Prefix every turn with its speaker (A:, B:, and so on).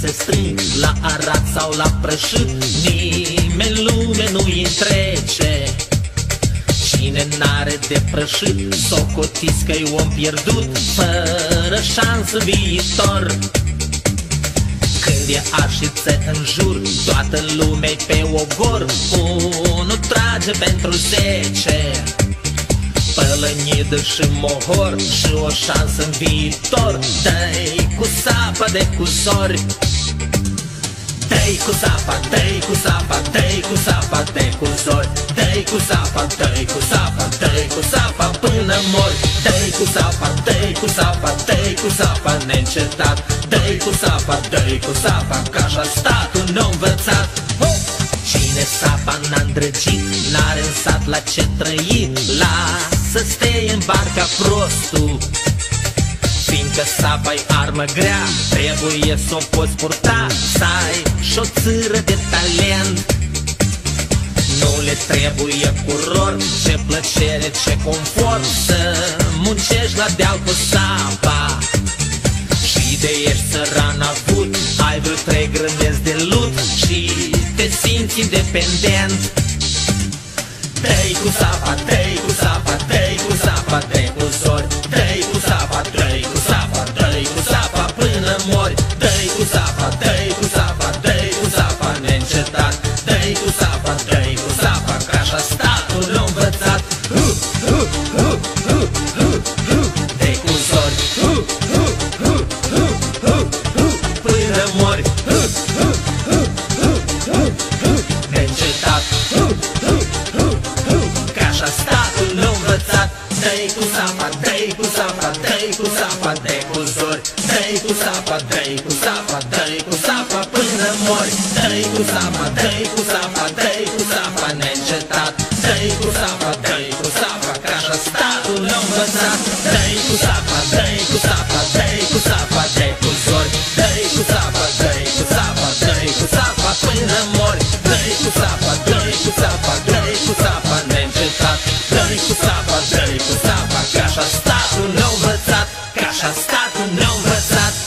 A: se strâng La Arad sau la Prășit Nimeni lume nu-i întrece. Cine n-are de prășit Socotiți că-i om pierdut Fără șansă viitor. Când e arșiță în jur Toată lumea pe ogor Unul trage pentru zece Pălănidă și mohor Și o șansă în viitor. Dă-i cu sapa de cuzori Dă-i cu sapa, dă-i cu sapa, dă-i cu sapa de cuzori Dă-i cu sapa, dă-i cu sapa, dă-i cu sapa până mori Dă-i cu sapa, dă-i cu sapa, dă-i cu sapa neîncetat. Dă-i cu sapa, dă-i cu sapa, ca așa statul ne-a învățat. Cine sapa n-a îndrăgit, n-are în sat la ce trăi. Lasă stai în barca prostul. Fiindcă sapa i armă grea Trebuie să o poți purta Să ai și o țără de talent. Nu le trebuie curor Ce plăcere, ce confort Să muncești la deal cu sapa. Și de ești săran avut Ai vreo trei grămezi de lut Și te simți independent. Dă-i cu sapa, mori Dă-i cu sapa, dă-i cu sapa, dă-i cu sapa neîncetat Dă-i cu sapa, dă-i cu sapa, ca așa statul l-a învățat uh, uh, uh, uh, uh, uh, Dă-i cu zori uh, uh, uh, uh, uh, uh, până mori uh, uh, uh, uh, uh, uh, neîncetat uh, uh, uh, uh, Ca așa statul l-a învățat Dă-i cu sapa, dă-i cu sapa, dă-i cu sapa, dă cu zori Dă-i cu sapa, dă-i cu sapa, dă-i cu sapa până mori Dă-i cu sapa, dă-i cu sapa, dă-i cu sapa neîncetat Dă-i cu sapa, dă-i cu sapa, ca așa statul a învățat Dă-i cu sapa, dă-i cu sapa, dă-i cu sapa de pulsori Dă-i cu sapa, dă-i cu sapa, dă-i cu sapa până mori Dă-i cu sapa, dă-i cu sapa, dă-i cu sapa neîncetat Dă-i cu sapa, dă-i cu sapa, ca așa statul a învățat Ca așa statul a învățat